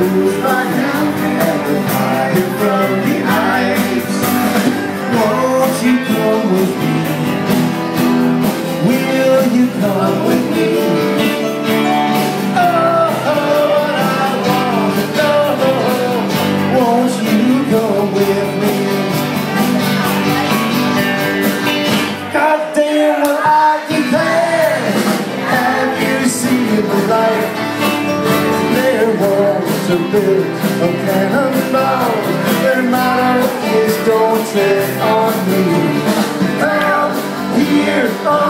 Who's my 어.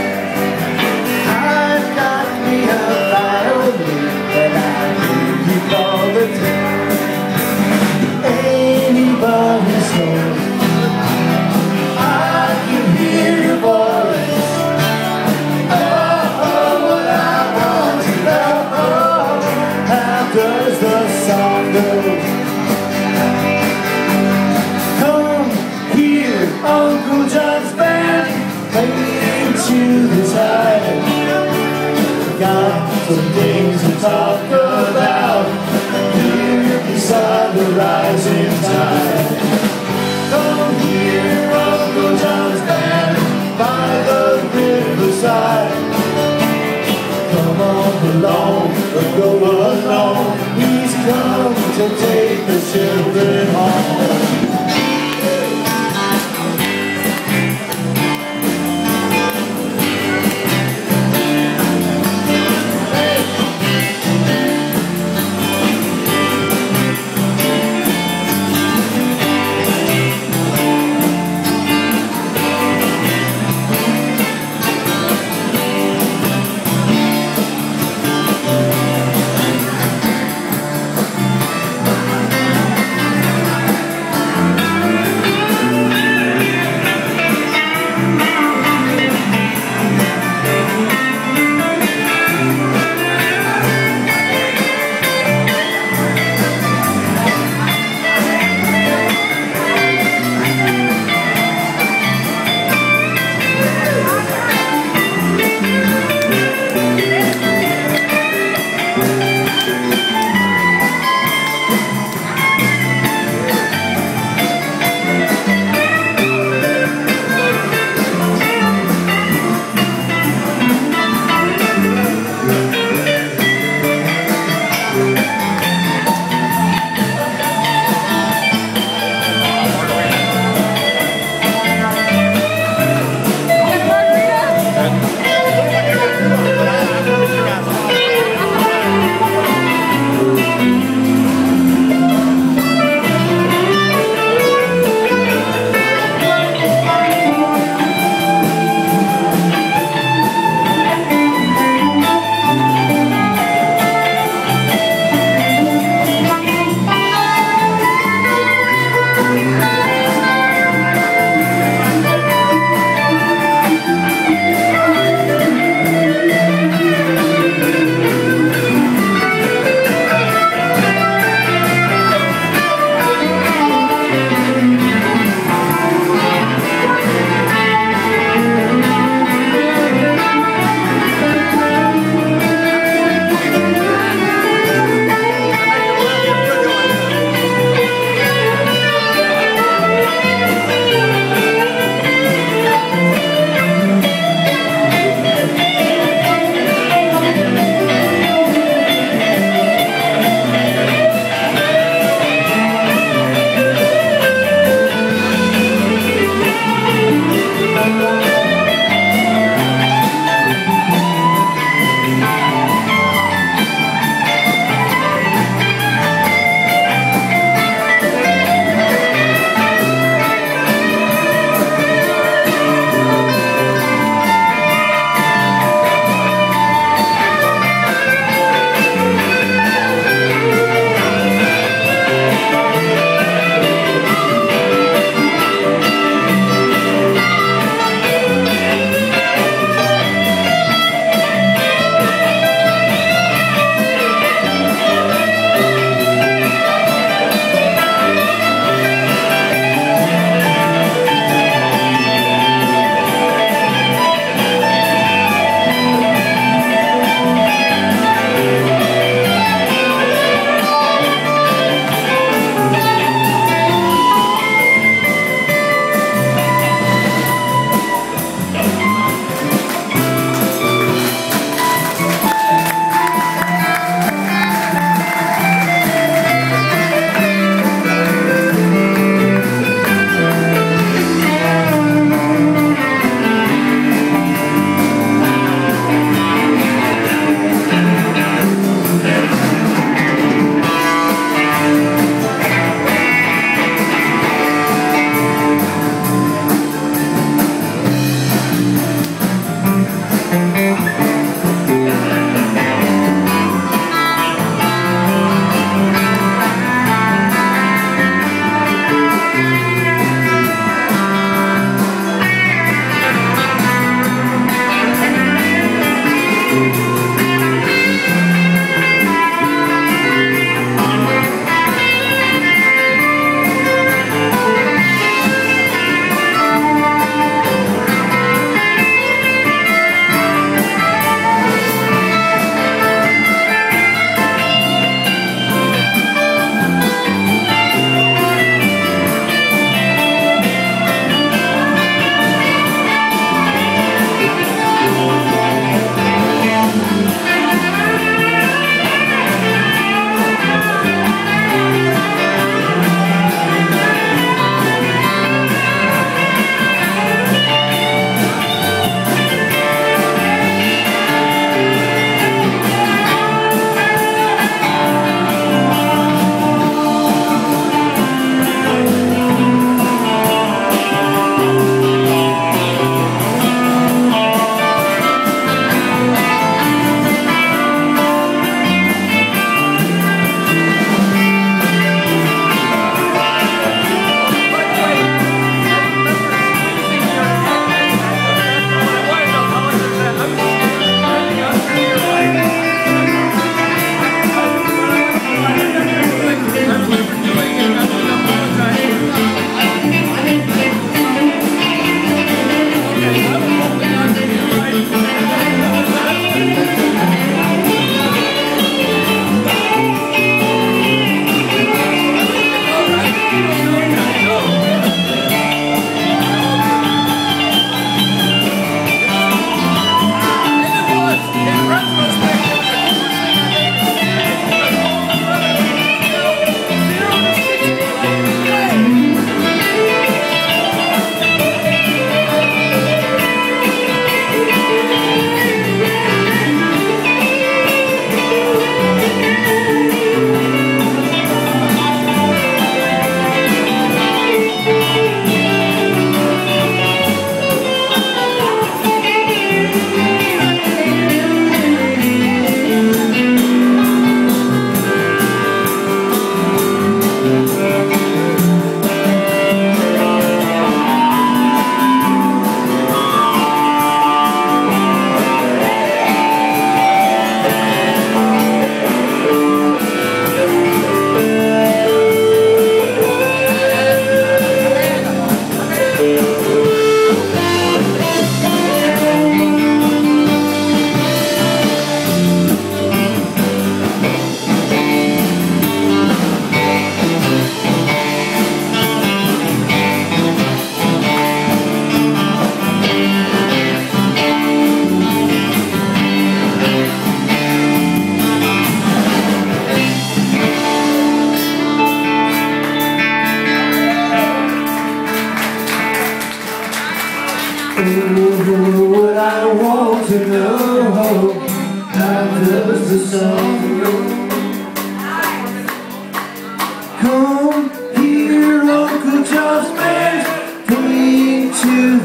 got some things to talk about. Here beside the rising tide. Come hear, Uncle John's band By the riverside. Come on along, or go along. He's come to take the children.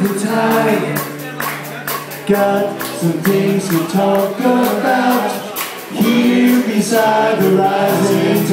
The tide. Got some things to talk about here beside the rising